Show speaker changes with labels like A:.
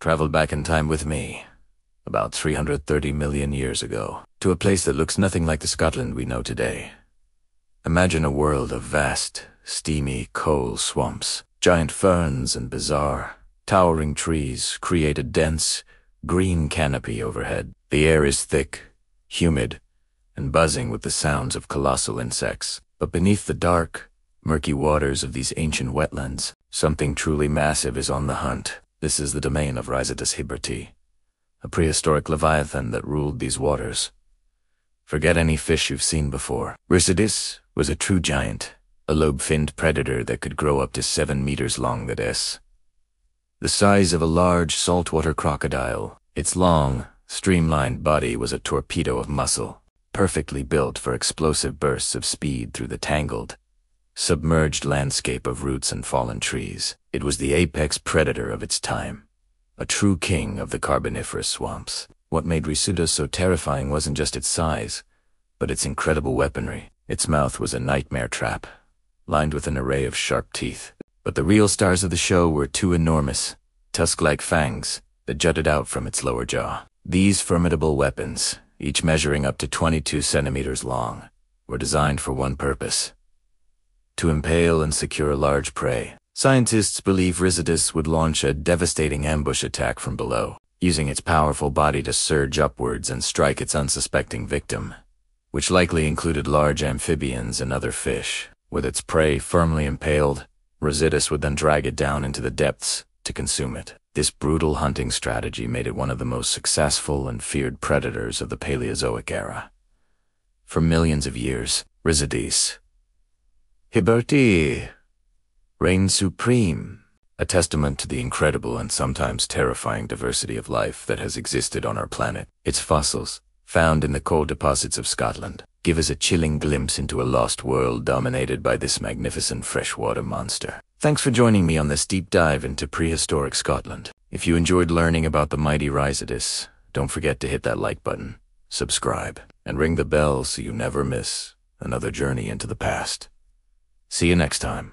A: Travel back in time with me, about 330 million years ago, to a place that looks nothing like the Scotland we know today. Imagine a world of vast, steamy coal swamps, giant ferns and bizarre, towering trees create a dense, green canopy overhead. The air is thick, humid, and buzzing with the sounds of colossal insects. But beneath the dark, murky waters of these ancient wetlands, something truly massive is on the hunt. This is the domain of Rhizodus hibberti, a prehistoric leviathan that ruled these waters. Forget any fish you've seen before. Rhizodus was a true giant, a lobe-finned predator that could grow up to seven meters long that is. The size of a large saltwater crocodile, its long, streamlined body was a torpedo of muscle, perfectly built for explosive bursts of speed through the tangled, submerged landscape of roots and fallen trees. It was the apex predator of its time, a true king of the carboniferous swamps. What made Rhizodus so terrifying wasn't just its size, but its incredible weaponry. Its mouth was a nightmare trap, lined with an array of sharp teeth. But the real stars of the show were two enormous, tusk-like fangs that jutted out from its lower jaw. These formidable weapons, each measuring up to 22 centimeters long, were designed for one purpose to impale and secure a large prey. Scientists believe Rhizodus would launch a devastating ambush attack from below, using its powerful body to surge upwards and strike its unsuspecting victim, which likely included large amphibians and other fish. With its prey firmly impaled, Rhizodus would then drag it down into the depths to consume it. This brutal hunting strategy made it one of the most successful and feared predators of the Paleozoic era. For millions of years, Rhizodus Hibberti reigned supreme, a testament to the incredible and sometimes terrifying diversity of life that has existed on our planet. Its fossils, found in the coal deposits of Scotland, give us a chilling glimpse into a lost world dominated by this magnificent freshwater monster. Thanks for joining me on this deep dive into prehistoric Scotland. If you enjoyed learning about the mighty Rhizodus, don't forget to hit that like button, subscribe, and ring the bell so you never miss another journey into the past. See you next time.